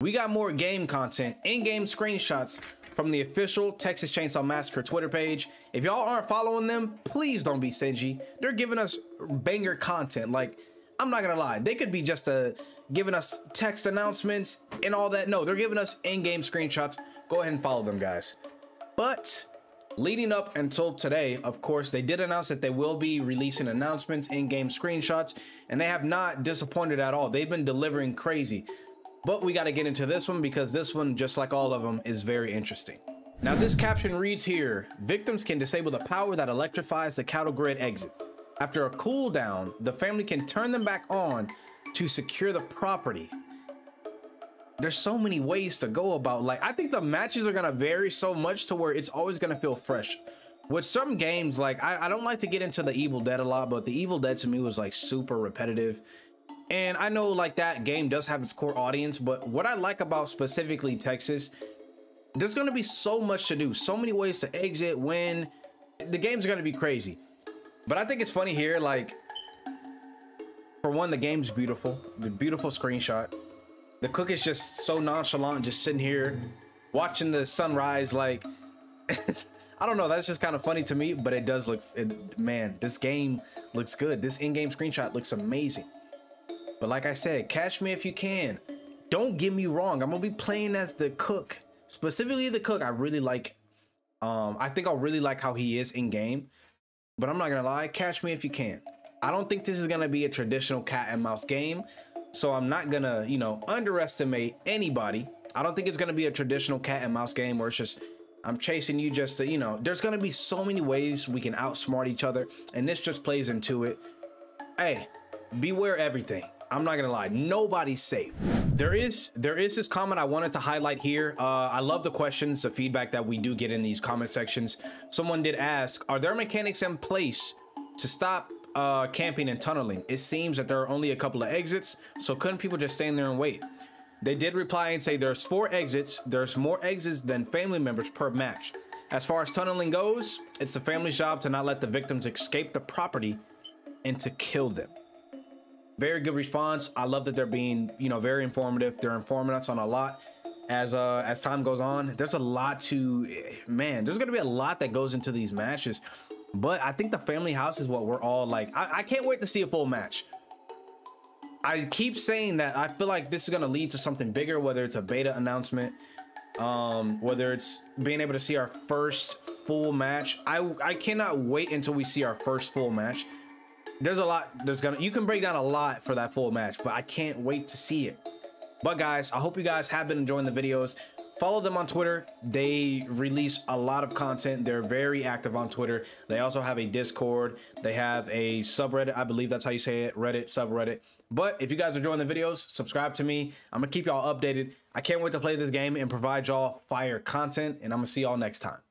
we got more game content, in-game screenshots from the official Texas Chainsaw Massacre Twitter page. If y'all aren't following them, please don't be stingy. They're giving us banger content. Like, I'm not gonna lie, they could be just a giving us text announcements and all that. No, they're giving us in-game screenshots. Go ahead and follow them, guys. But leading up until today, of course, they did announce that they will be releasing announcements, in-game screenshots, and they have not disappointed at all. They've been delivering crazy. But we got to get into this one because this one, just like all of them, is very interesting. Now this caption reads here, victims can disable the power that electrifies the cattle grid exit. After a cooldown, the family can turn them back on to secure the property. There's so many ways to go about like I think the matches are gonna vary so much to where it's always gonna feel fresh. With some games, like I, I don't like to get into the Evil Dead a lot, but the Evil Dead to me was like super repetitive. And I know like that game does have its core audience, but what I like about specifically Texas, there's gonna be so much to do, so many ways to exit, win. The game's gonna be crazy. But I think it's funny here, like for one, the game's beautiful. The beautiful screenshot. The cook is just so nonchalant, just sitting here watching the sunrise. Like, I don't know. That's just kind of funny to me, but it does look, it, man, this game looks good. This in-game screenshot looks amazing. But like I said, catch me if you can. Don't get me wrong. I'm going to be playing as the cook. Specifically the cook, I really like. Um, I think I'll really like how he is in game. But I'm not going to lie. Catch me if you can. I don't think this is going to be a traditional cat and mouse game. So I'm not going to, you know, underestimate anybody. I don't think it's going to be a traditional cat and mouse game where it's just I'm chasing you just to, you know, there's going to be so many ways we can outsmart each other. And this just plays into it. Hey, beware everything. I'm not gonna lie, nobody's safe. There is there is this comment I wanted to highlight here. Uh, I love the questions, the feedback that we do get in these comment sections. Someone did ask, are there mechanics in place to stop uh, camping and tunneling. It seems that there are only a couple of exits, so couldn't people just stand there and wait? They did reply and say there's four exits. There's more exits than family members per match. As far as tunneling goes, it's the family's job to not let the victims escape the property and to kill them. Very good response. I love that they're being, you know, very informative. They're informing us on a lot as uh as time goes on. There's a lot to man, there's gonna be a lot that goes into these matches. But I think the family house is what we're all like. I, I can't wait to see a full match. I keep saying that I feel like this is gonna lead to something bigger, whether it's a beta announcement, um, whether it's being able to see our first full match. I I cannot wait until we see our first full match. There's a lot. There's gonna you can break down a lot for that full match, but I can't wait to see it. But guys, I hope you guys have been enjoying the videos follow them on Twitter. They release a lot of content. They're very active on Twitter. They also have a Discord. They have a subreddit. I believe that's how you say it. Reddit, subreddit. But if you guys are enjoying the videos, subscribe to me. I'm to keep y'all updated. I can't wait to play this game and provide y'all fire content. And I'm to see y'all next time.